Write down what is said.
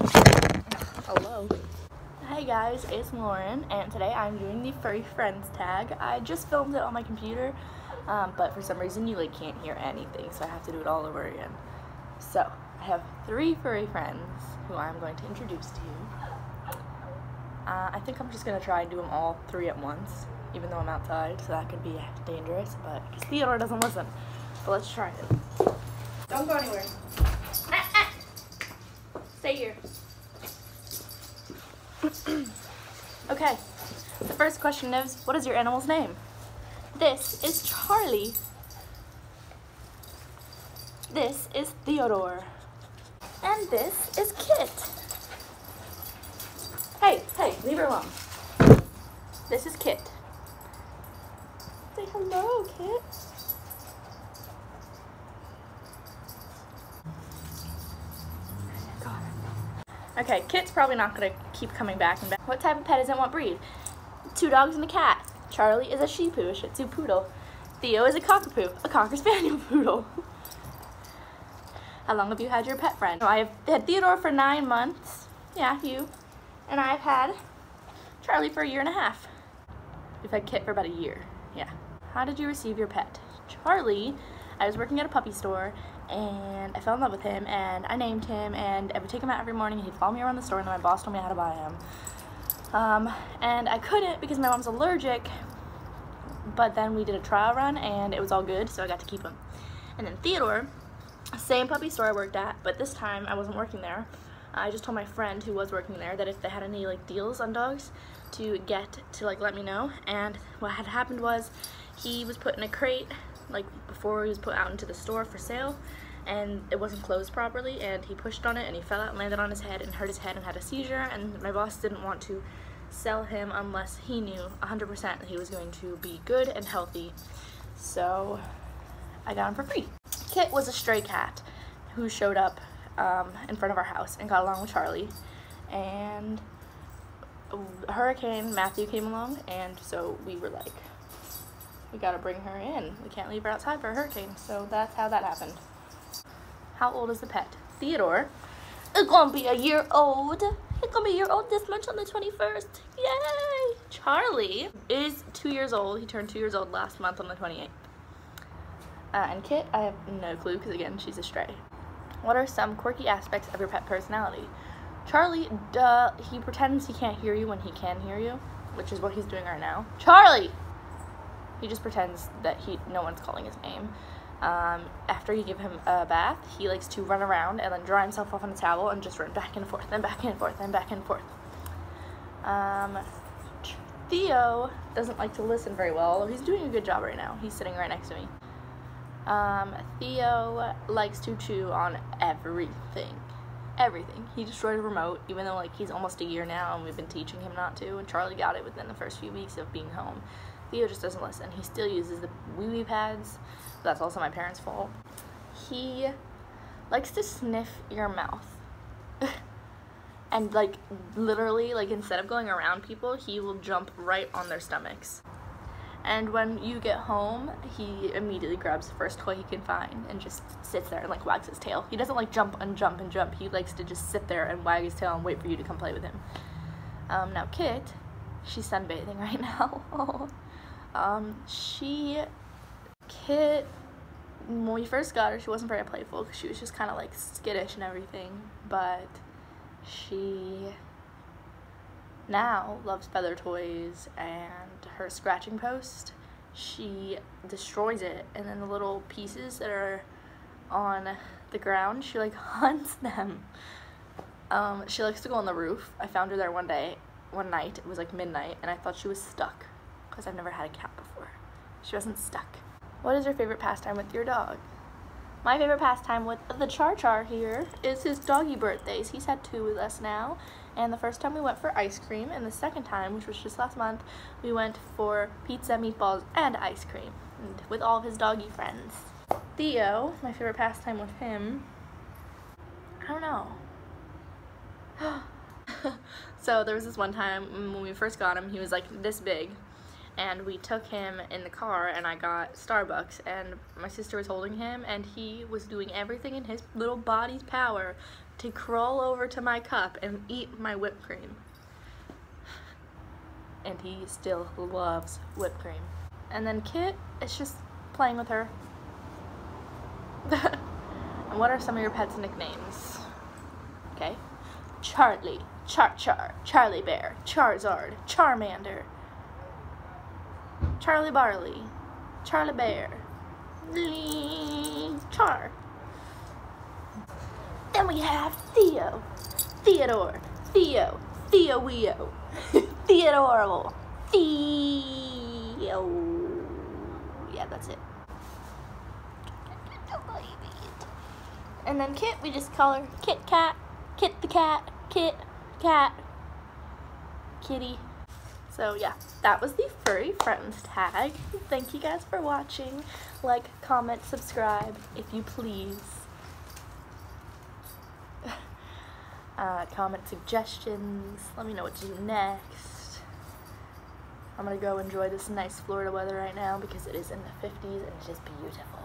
Hello. Hey guys, it's Lauren, and today I'm doing the Furry Friends tag. I just filmed it on my computer, um, but for some reason you like can't hear anything, so I have to do it all over again. So, I have three furry friends who I'm going to introduce to you. Uh, I think I'm just going to try and do them all three at once, even though I'm outside, so that could be dangerous, but because Theodore doesn't listen. But let's try it. Don't go anywhere. Ah. Stay here. okay, the first question is, what is your animal's name? This is Charlie. This is Theodore. And this is Kit. Hey, hey, leave her alone. This is Kit. Say hello, Kit. Okay, Kit's probably not gonna keep coming back and back. What type of pet it? What breed? Two dogs and a cat. Charlie is a Shih Tzu, a Shih Tzu poodle. Theo is a cockapoo, a Cocker Spaniel poodle. How long have you had your pet friend? I have had Theodore for nine months. Yeah, you. And I've had Charlie for a year and a half. We've had Kit for about a year. Yeah. How did you receive your pet? Charlie, I was working at a puppy store and I fell in love with him and I named him and I would take him out every morning. And he'd follow me around the store and then my boss told me how to buy him. Um, and I couldn't because my mom's allergic, but then we did a trial run and it was all good, so I got to keep him. And then Theodore, same puppy store I worked at, but this time I wasn't working there. I just told my friend who was working there that if they had any like deals on dogs to get to like let me know. And what had happened was he was put in a crate like before he was put out into the store for sale and it wasn't closed properly and he pushed on it and he fell out and landed on his head and hurt his head and had a seizure and my boss didn't want to sell him unless he knew 100% that he was going to be good and healthy so I got him for free. Kit was a stray cat who showed up um, in front of our house and got along with Charlie and Hurricane Matthew came along and so we were like we gotta bring her in. We can't leave her outside for a hurricane. So that's how that happened. How old is the pet? Theodore. It's gonna be a year old. It's gonna be a year old this month on the 21st. Yay! Charlie is two years old. He turned two years old last month on the 28th. Uh, and Kit, I have no clue because again, she's a stray. What are some quirky aspects of your pet personality? Charlie, duh, he pretends he can't hear you when he can hear you, which is what he's doing right now. Charlie! He just pretends that he no one's calling his name. Um, after you give him a bath, he likes to run around and then dry himself off on a towel and just run back and forth and back and forth and back and forth. Um, Theo doesn't like to listen very well, although he's doing a good job right now. He's sitting right next to me. Um, Theo likes to chew on everything. Everything. He destroyed a remote, even though like he's almost a year now and we've been teaching him not to, and Charlie got it within the first few weeks of being home. Theo just doesn't listen. He still uses the wee wee pads. That's also my parents' fault. He likes to sniff your mouth. and like literally like instead of going around people, he will jump right on their stomachs. And when you get home, he immediately grabs the first toy he can find and just sits there and like wags his tail. He doesn't like jump and jump and jump. He likes to just sit there and wag his tail and wait for you to come play with him. Um, now Kit, she's sunbathing right now. Um, she, Kit, when we first got her, she wasn't very playful because she was just kind of like skittish and everything. But she now loves feather toys and her scratching post. She destroys it, and then the little pieces that are on the ground, she like hunts them. Um, she likes to go on the roof. I found her there one day, one night. It was like midnight, and I thought she was stuck because I've never had a cat before. She wasn't stuck. What is your favorite pastime with your dog? My favorite pastime with the Char Char here is his doggy birthdays. He's had two with us now. And the first time we went for ice cream, and the second time, which was just last month, we went for pizza, meatballs, and ice cream and with all of his doggy friends. Theo, my favorite pastime with him, I don't know. so there was this one time when we first got him, he was like this big, and we took him in the car and I got Starbucks and my sister was holding him and he was doing everything in his little body's power to crawl over to my cup and eat my whipped cream. And he still loves whipped cream. And then Kit is just playing with her. and what are some of your pet's nicknames? Okay. Charlie, Char Char, Charlie Bear, Charizard, Charmander, Charlie Barley, Charlie Bear, Char. Then we have Theo, Theodore, Theo, Theo Weo, Theodorable, Theo. Yeah, that's it. And then Kit, we just call her Kit Kat, Kit the cat, Kit, cat, kitty. So yeah, that was the furry friends tag. Thank you guys for watching. Like, comment, subscribe, if you please. Uh, comment suggestions. Let me know what to do next. I'm gonna go enjoy this nice Florida weather right now because it is in the 50s and it's beautiful.